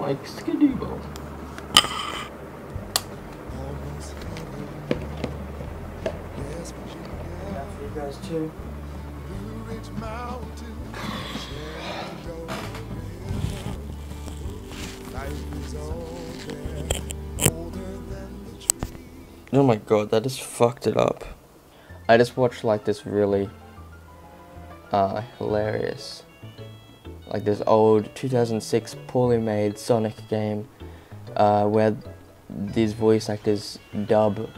like guys too. Oh my god, that just fucked it up. I just watched like this really uh, hilarious, like this old 2006 poorly made Sonic game uh, where these voice actors dub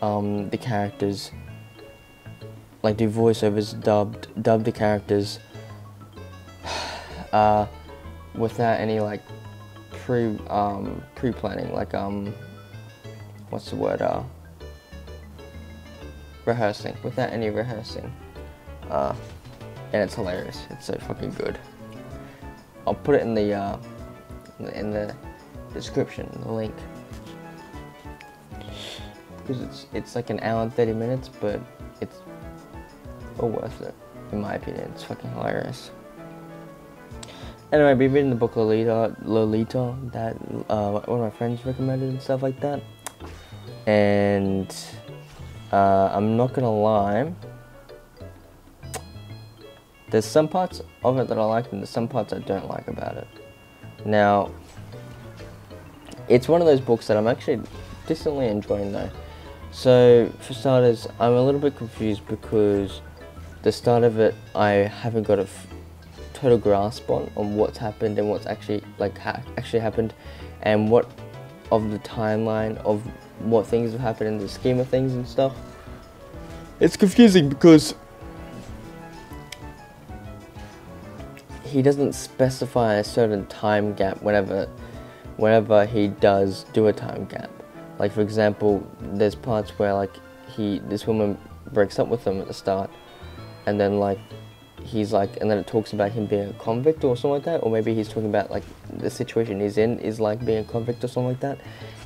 um, the characters, like do voiceovers dubbed, dub the characters uh, without any like pre um, pre planning, like um what's the word, uh, rehearsing, without any rehearsing. Uh, and it's hilarious. It's so fucking good. I'll put it in the, uh, in the description, the link. Because it's, it's like an hour and 30 minutes, but it's all worth it, in my opinion. It's fucking hilarious. Anyway, I've reading the book Lolita, Lolita that uh, one of my friends recommended and stuff like that and uh, I'm not gonna lie there's some parts of it that I like and there's some parts I don't like about it now it's one of those books that I'm actually decently enjoying though so for starters I'm a little bit confused because the start of it I haven't got a total grasp on on what's happened and what's actually like ha actually happened and what of the timeline of what things have happened in the scheme of things and stuff. It's confusing because he doesn't specify a certain time gap whenever whenever he does do a time gap. Like for example, there's parts where like he this woman breaks up with him at the start and then like he's like and then it talks about him being a convict or something like that or maybe he's talking about like the situation he's in is like being a convict or something like that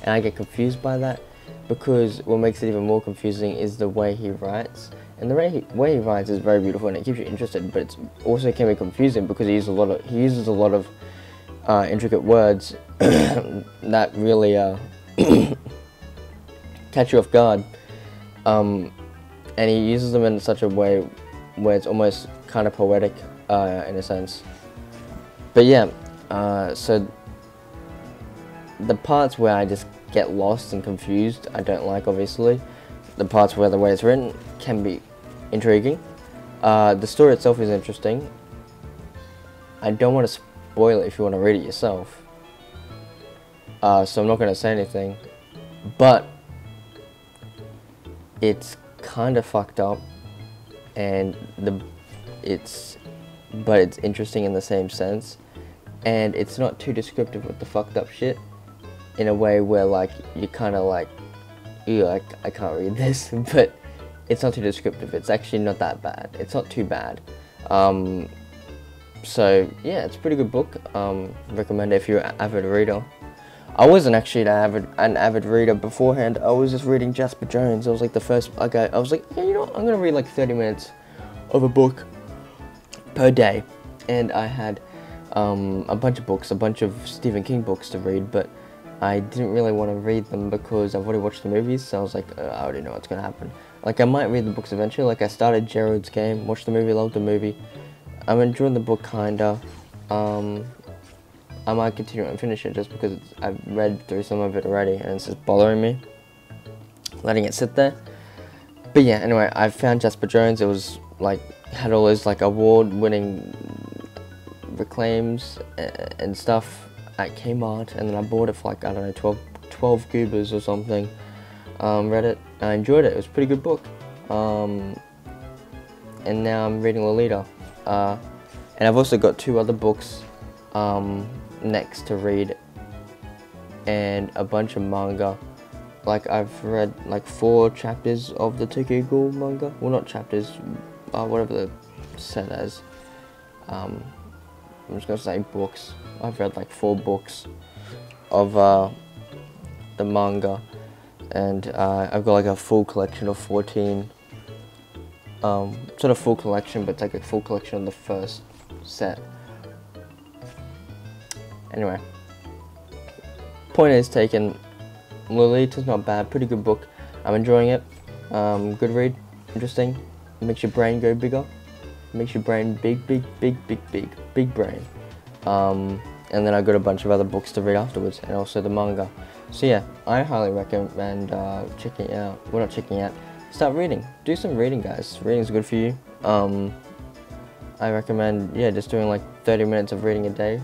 and I get confused by that because what makes it even more confusing is the way he writes. And the way he, way he writes is very beautiful and it keeps you interested, but it's also can be confusing because he uses a lot of he uses a lot of uh, intricate words that really uh, catch you off guard. Um, and he uses them in such a way where it's almost kind of poetic uh, in a sense. But yeah, uh, so the parts where I just get lost and confused, I don't like obviously. The parts where the way it's written can be intriguing. Uh, the story itself is interesting. I don't want to spoil it if you want to read it yourself. Uh, so I'm not going to say anything. But it's kind of fucked up and the it's but it's interesting in the same sense and it's not too descriptive with the fucked up shit in a way where like you kind of like, ew, I, I can't read this, but it's not too descriptive. It's actually not that bad. It's not too bad. Um, so yeah, it's a pretty good book. Um, recommend it if you're an avid reader. I wasn't actually an avid an avid reader beforehand. I was just reading Jasper Jones. I was like the first. Okay, I was like, yeah, you know, what? I'm gonna read like 30 minutes of a book per day, and I had um, a bunch of books, a bunch of Stephen King books to read, but I didn't really want to read them because I've already watched the movies, so I was like, uh, I already know what's going to happen. Like, I might read the books eventually, like I started Gerald's Game, watched the movie, loved the movie. I'm enjoying the book, kinda. Um, I might continue and finish it just because I've read through some of it already and it's just bothering me, letting it sit there. But yeah, anyway, I found Jasper Jones, it was like, had all those like award-winning reclaims and stuff at Kmart and then I bought it for like, I don't know, 12, 12 goobers or something. Um, read it, I enjoyed it, it was a pretty good book. Um, and now I'm reading Lolita. Uh, and I've also got two other books um, next to read and a bunch of manga. Like I've read like four chapters of the Tokyo Ghoul manga. Well, not chapters, uh, whatever the set as. Um, I'm just gonna say books. I've read like four books of uh, the manga, and uh, I've got like a full collection of 14. Um, it's not a full collection, but it's like a full collection of the first set. Anyway, point is taken. Lolita's not bad, pretty good book. I'm enjoying it. Um, good read, interesting. Makes your brain go bigger. Makes your brain big, big, big, big, big, big brain. Um, and then I got a bunch of other books to read afterwards, and also the manga. So yeah, I highly recommend uh, checking out. Well, not checking out. Start reading. Do some reading, guys. Reading's good for you. Um, I recommend, yeah, just doing like 30 minutes of reading a day.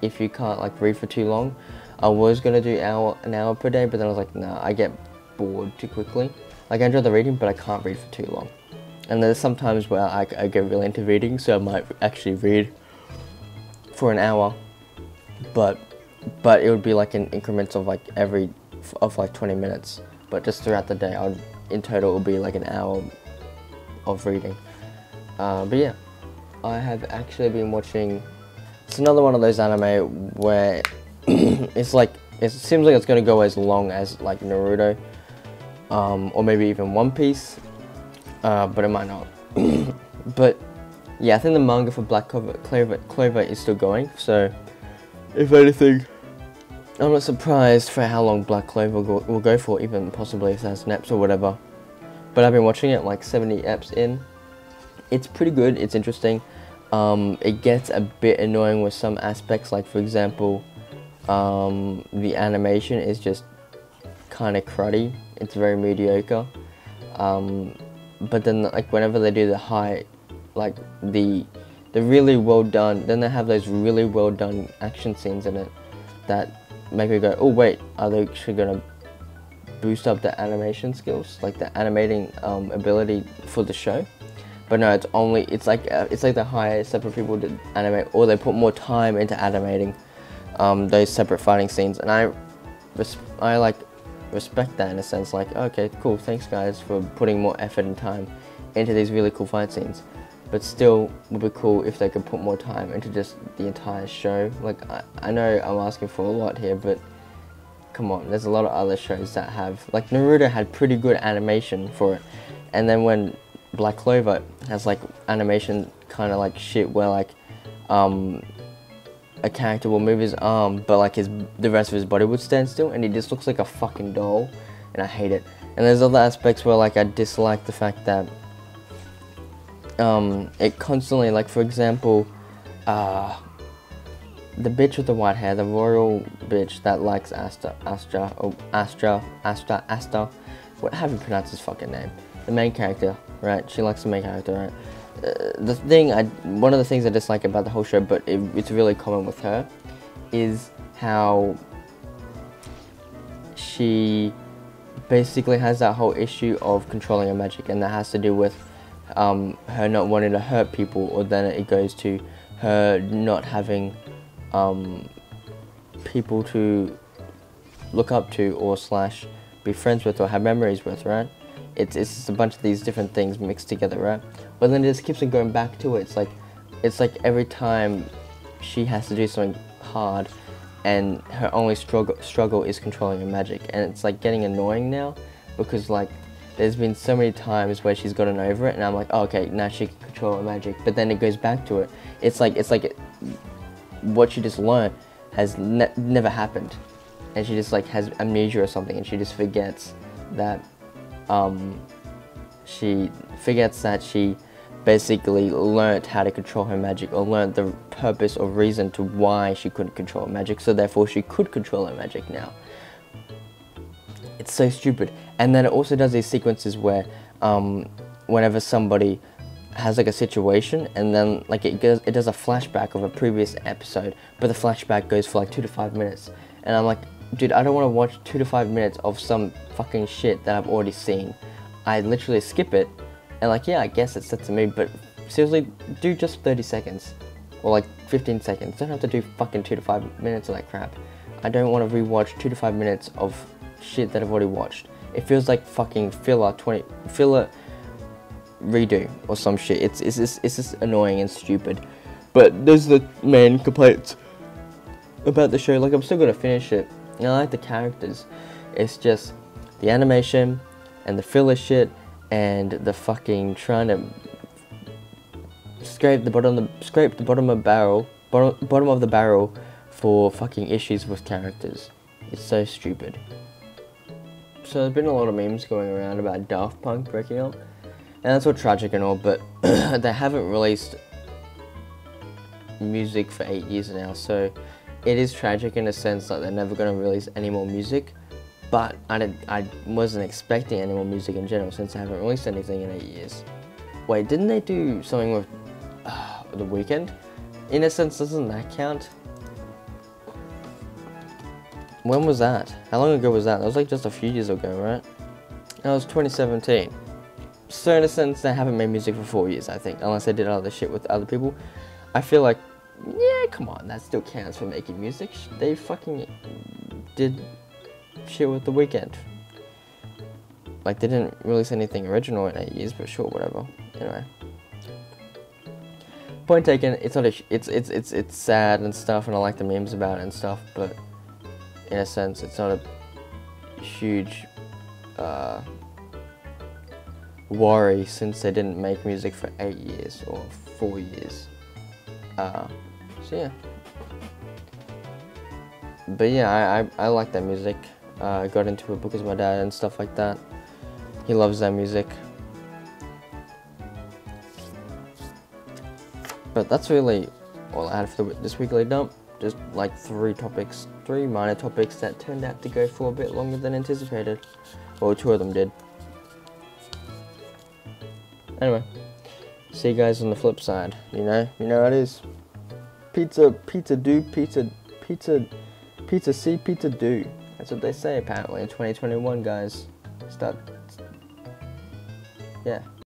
If you can't like read for too long, I was gonna do hour an hour per day, but then I was like, nah, I get bored too quickly. Like I enjoy the reading, but I can't read for too long. And there's sometimes where I, I get really into reading, so I might actually read for an hour, but but it would be like in increments of like every of like 20 minutes. But just throughout the day, I would in total it would be like an hour of reading. Uh, but yeah, I have actually been watching. It's another one of those anime where it's like it seems like it's gonna go as long as like Naruto, um, or maybe even One Piece, uh, but it might not. but yeah, I think the manga for Black Clover, Clover, Clover is still going. So if anything, I'm not surprised for how long Black Clover will go, will go for, even possibly if there's naps or whatever. But I've been watching it like 70 eps in. It's pretty good. It's interesting. Um, it gets a bit annoying with some aspects, like for example, um, the animation is just kind of cruddy. It's very mediocre. Um, but then, like whenever they do the high, like the the really well done, then they have those really well done action scenes in it that make me go, oh wait, are they actually gonna boost up the animation skills, like the animating um, ability for the show? But no, it's only it's like uh, it's like the hire separate people to animate, or they put more time into animating um, those separate fighting scenes, and I, I like respect that in a sense. Like, okay, cool, thanks guys for putting more effort and time into these really cool fight scenes. But still, would be cool if they could put more time into just the entire show. Like, I, I know I'm asking for a lot here, but come on, there's a lot of other shows that have, like Naruto had pretty good animation for it. And then when Black Clover has like animation kind of like shit where like um, a character will move his arm, but like his the rest of his body would stand still, and he just looks like a fucking doll, and I hate it. And there's other aspects where like I dislike the fact that um, it constantly like for example, uh, the bitch with the white hair, the royal bitch that likes Asta, Astra, or Astra, Astra, Asta, what have you pronounced his fucking name? The main character, right? She likes the main character, right? Uh, the thing I, one of the things I dislike about the whole show, but it, it's really common with her, is how she basically has that whole issue of controlling her magic, and that has to do with um, her not wanting to hurt people, or then it goes to her not having um, people to look up to or slash be friends with or have memories with, right? It's, it's just a bunch of these different things mixed together, right? But then it just keeps on going back to it. It's like, it's like every time she has to do something hard and her only struggle, struggle is controlling her magic. And it's like getting annoying now because like there's been so many times where she's gotten over it and I'm like, oh, okay, now she can control her magic. But then it goes back to it. It's like, it's like it, what she just learned has ne never happened. And she just like has amnesia or something and she just forgets that um, she forgets that she basically learnt how to control her magic or learnt the purpose or reason to why she couldn't control her magic so therefore she could control her magic now it's so stupid. And then it also does these sequences where um, whenever somebody has like a situation and then like it goes it does a flashback of a previous episode but the flashback goes for like two to five minutes. And i'm like dude i don't want to watch two to five minutes of some fucking shit that i've already seen. I literally skip it and like yeah i guess it's set to me but seriously do just 30 seconds or like 15 seconds. Don't have to do fucking two to five minutes of that crap. I don't want to rewatch two to five minutes of shit that i've already watched it feels like fucking filler 20 filler redo or some shit. It's it's just, it's just annoying and stupid. But those are the main complaints about the show. Like I'm still gonna finish it. And I like the characters. It's just the animation and the filler shit and the fucking trying to scrape the bottom of the scrape the bottom of barrel bottom bottom of the barrel for fucking issues with characters. It's so stupid. So there's been a lot of memes going around about Daft Punk breaking up, and that's all tragic and all, but they haven't released music for eight years now, so it is tragic in a sense that they're never going to release any more music. But I, did, I wasn't expecting any more music in general since they haven't released anything in eight years. Wait, didn't they do something with uh, The Weeknd? In a sense, doesn't that count? When was that? How long ago was that? That was like just a few years ago, right? That was 2017. So in a sense, they haven't made music for four years, I think, unless they did other shit with other people. I feel like, yeah, come on, that still counts for making music. They fucking did shit with The Weeknd. Like, they didn't release anything original in eight years, but sure, whatever. Anyway. Point taken. It's not a. It's it's it's it's sad and stuff, and I like the memes about it and stuff. But in a sense, it's not a huge uh, worry since they didn't make music for eight years or four years. Uh, so yeah. But yeah, I, I, I like that music. Uh, I got into it because my dad and stuff like that. He loves that music. But that's really all I had for this weekly dump. Just like three topics, three minor topics that turned out to go for a bit longer than anticipated. Well, two of them did. Anyway, see you guys on the flip side. You know, you know it is. Pizza, pizza do, pizza, pizza, pizza see, pizza do. That's what they say apparently in 2021, guys. Start. Yeah.